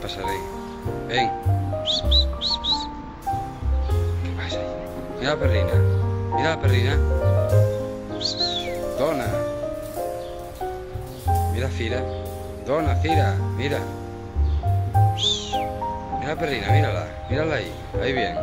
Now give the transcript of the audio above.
Pasaré. Ven. Mira la perrina. Mira la perrina. Dona. Mira Cira. Dona, Cira. Mira. Mira la perrina, mírala. Mírala ahí. Ahí bien.